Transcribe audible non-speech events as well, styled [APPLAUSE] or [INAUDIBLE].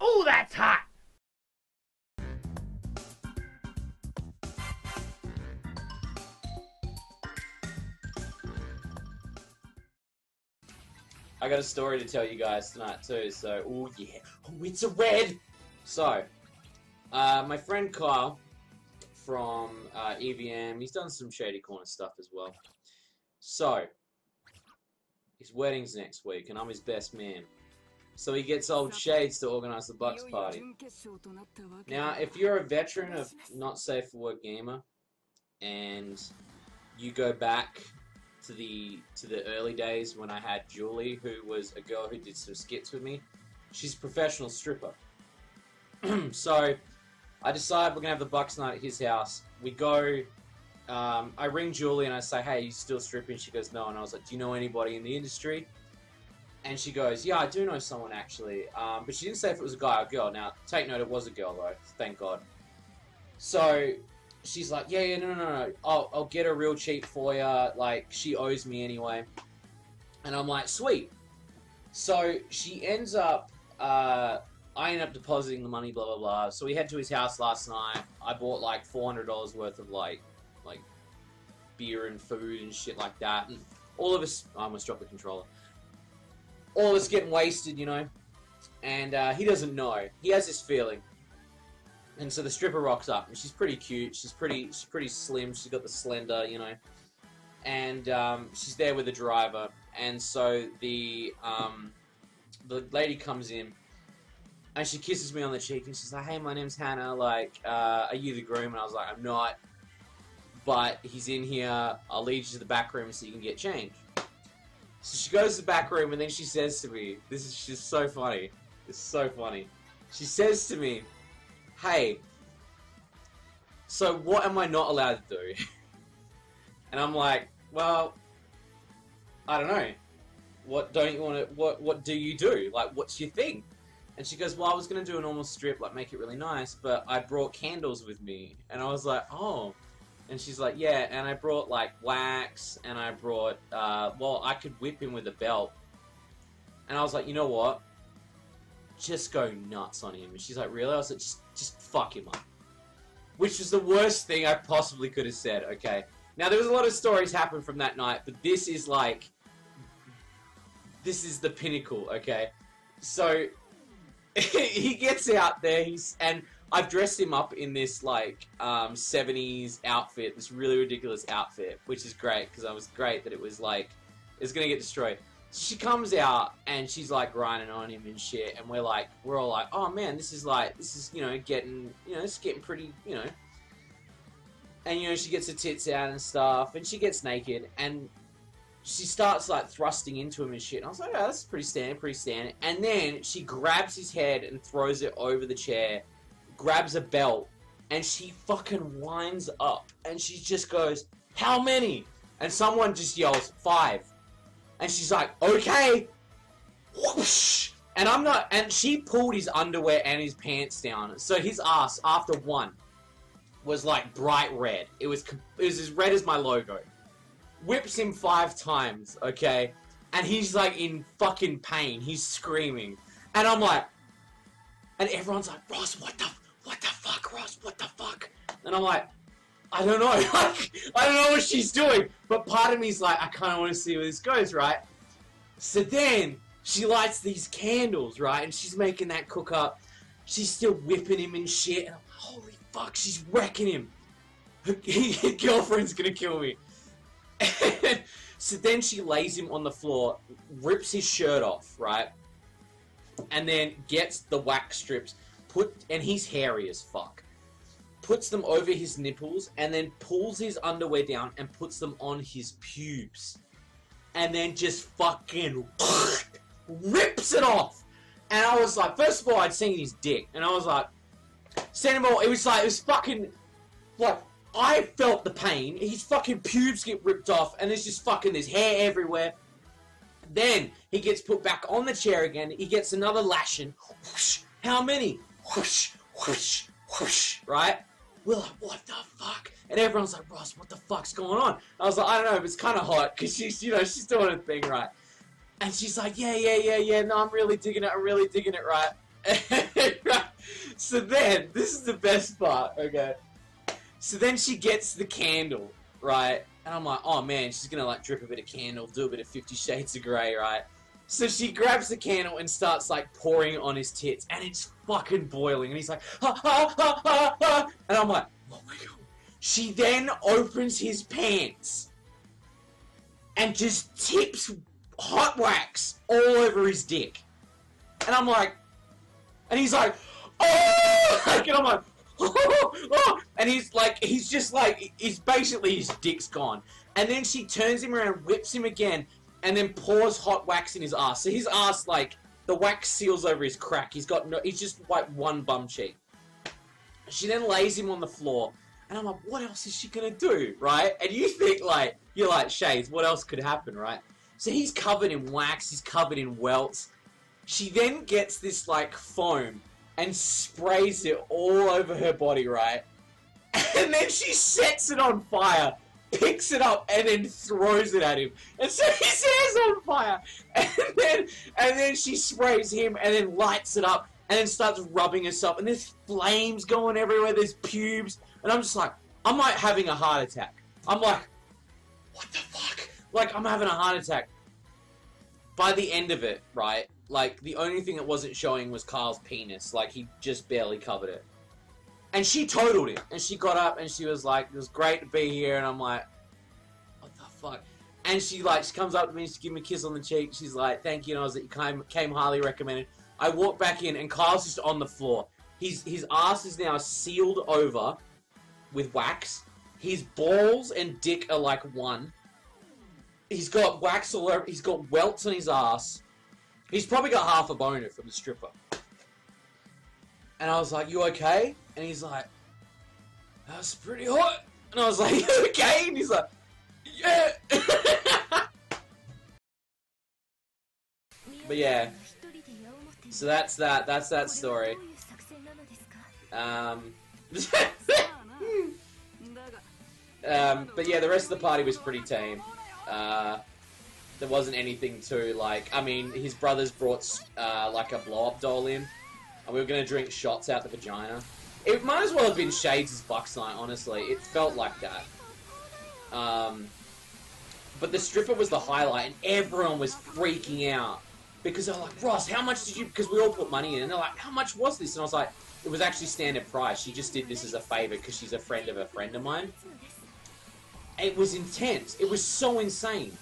Oh, that's hot! I got a story to tell you guys tonight too. So, oh yeah, oh it's a red. So, uh, my friend Kyle from uh, EVM, he's done some shady corner stuff as well. So, his wedding's next week, and I'm his best man. So he gets old Shades to organise the Bucks party. Now, if you're a veteran of Not Safe for Work Gamer, and you go back to the to the early days when I had Julie, who was a girl who did some skits with me. She's a professional stripper. [CLEARS THROAT] so I decide we're gonna have the Bucks night at his house. We go. Um, I ring Julie and I say, "Hey, you still stripping?" She goes, "No." And I was like, "Do you know anybody in the industry?" And she goes, "Yeah, I do know someone actually." Um, but she didn't say if it was a guy or a girl. Now, take note, it was a girl though. Thank God. So she's like, yeah, yeah, no, no, no, I'll, I'll get her real cheap for you. Like, she owes me anyway. And I'm like, sweet. So she ends up, uh, I end up depositing the money, blah, blah, blah. So we head to his house last night. I bought like $400 worth of like, like, beer and food and shit like that. And all of us, I almost dropped the controller. All us getting wasted, you know. And uh, he doesn't know. He has this feeling. And so the stripper rocks up, and she's pretty cute. She's pretty, she's pretty slim. She's got the slender, you know. And um, she's there with the driver. And so the um, the lady comes in, and she kisses me on the cheek, and she's like, "Hey, my name's Hannah. Like, uh, are you the groom?" And I was like, "I'm not." But he's in here. I'll lead you to the back room so you can get changed. So she goes to the back room, and then she says to me, "This is just so funny. It's so funny." She says to me, hey, so what am I not allowed to do? [LAUGHS] and I'm like, well, I don't know. What don't you want to? What What do you do? Like, what's your thing? And she goes, well, I was gonna do a normal strip, like make it really nice, but I brought candles with me, and I was like, oh. And she's like, yeah, and I brought like wax, and I brought, uh, well, I could whip him with a belt. And I was like, you know what? Just go nuts on him. And she's like, really? I was like, just just fuck him up. Which was the worst thing I possibly could have said, okay? Now, there was a lot of stories happen from that night, but this is like... This is the pinnacle, okay? So, [LAUGHS] he gets out there, he's... And I've dressed him up in this, like, um, 70s outfit, this really ridiculous outfit, which is great, because I was great that it was, like... It's gonna get destroyed she comes out and she's like grinding on him and shit, and we're like, we're all like, oh man, this is like, this is you know getting, you know, it's getting pretty, you know. And you know, she gets her tits out and stuff, and she gets naked, and she starts like thrusting into him and shit. And I was like, oh, that's pretty standard, pretty standard. And then she grabs his head and throws it over the chair, grabs a belt, and she fucking winds up, and she just goes, how many? And someone just yells, five. And she's like, okay. Whoosh. And I'm not, and she pulled his underwear and his pants down. So his ass, after one, was like bright red. It was, it was as red as my logo. Whips him five times, okay? And he's like in fucking pain. He's screaming. And I'm like, and everyone's like, Ross, what the, what the fuck, Ross, what the fuck? And I'm like, I don't know. [LAUGHS] I don't know what she's doing. But part of me's like, I kind of want to see where this goes, right? So then she lights these candles, right? And she's making that cook up. She's still whipping him and shit. And I'm like, holy fuck, she's wrecking him. [LAUGHS] Her girlfriend's gonna kill me. [LAUGHS] so then she lays him on the floor, rips his shirt off, right? And then gets the wax strips, put, and he's hairy as fuck puts them over his nipples, and then pulls his underwear down and puts them on his pubes. And then just fucking [LAUGHS] rips it off. And I was like, first of all, I'd seen his dick, and I was like, second of all, it was like, it was fucking, like, I felt the pain. His fucking pubes get ripped off, and there's just fucking, there's hair everywhere. Then he gets put back on the chair again. He gets another lashing. How many? Whoosh, whoosh, whoosh, right? we're like, what the fuck? And everyone's like, Ross, what the fuck's going on? I was like, I don't know, but it's kind of hot because she's, you know, she's doing her thing right. And she's like, yeah, yeah, yeah, yeah. No, I'm really digging it. I'm really digging it [LAUGHS] right. so then, this is the best part, okay? So then she gets the candle, right? And I'm like, oh man, she's gonna like drip a bit of candle, do a bit of Fifty Shades of Grey, right? So she grabs the candle and starts like pouring on his tits, and it's fucking boiling. And he's like, ha ha ha ha ha. And I'm like, oh my god. She then opens his pants and just tips hot wax all over his dick. And I'm like, and he's like, oh! [LAUGHS] and I'm like, oh, [LAUGHS] oh. and he's like, he's just like, he's basically his dick's gone. And then she turns him around, whips him again, and then pours hot wax in his ass. So his ass, like, the wax seals over his crack. He's got no, he's just like one bum cheek. She then lays him on the floor, and I'm like, what else is she gonna do, right? And you think like, you're like, Shades, what else could happen, right? So he's covered in wax, he's covered in welts. She then gets this like foam and sprays it all over her body, right? [LAUGHS] And then she sets it on fire, picks it up, and then throws it at him. And so [LAUGHS] his hair's on fire. And then and then she sprays him and then lights it up and then starts rubbing herself. And there's flames going everywhere, there's pubes. And I'm just like, I'm like having a heart attack. I'm like, what the fuck? Like, I'm having a heart attack. By the end of it, right? Like, the only thing that wasn't showing was Carl's penis. Like, he just barely covered it. And she totaled it. And she got up and she was like, it was great to be here. And I'm like, what the fuck? And she, like, she comes up to me, she gives me a kiss on the cheek. She's like, thank you. And I was like, you came, came highly recommended. I walk back in and Carl's just on the floor. His, his ass is now sealed over with wax. His balls and dick are like one. He's got wax all over. He's got welts on his ass. He's probably got half a boner from the stripper. And I was like, "You okay?" And he's like, "That's pretty hot." And I was like, [LAUGHS] "You okay?" And he's like, "Yeah." [LAUGHS] but yeah, so that's that. That's that story. Um. [LAUGHS] Um, but yeah, the rest of the party was pretty tame. Uh, there wasn't anything too like. I mean, his brothers brought uh, like a blow up doll in, and we were gonna drink shots out the vagina. It might as well have been Shades' Bucks night. Honestly, it felt like that. Um, but the stripper was the highlight, and everyone was freaking out because they're like, Ross, how much did you? Because we all put money in, and they're like, how much was this? And I was like, it was actually standard price. She just did this as a favor because she's a friend of a friend of mine. It was intense. It was so insane.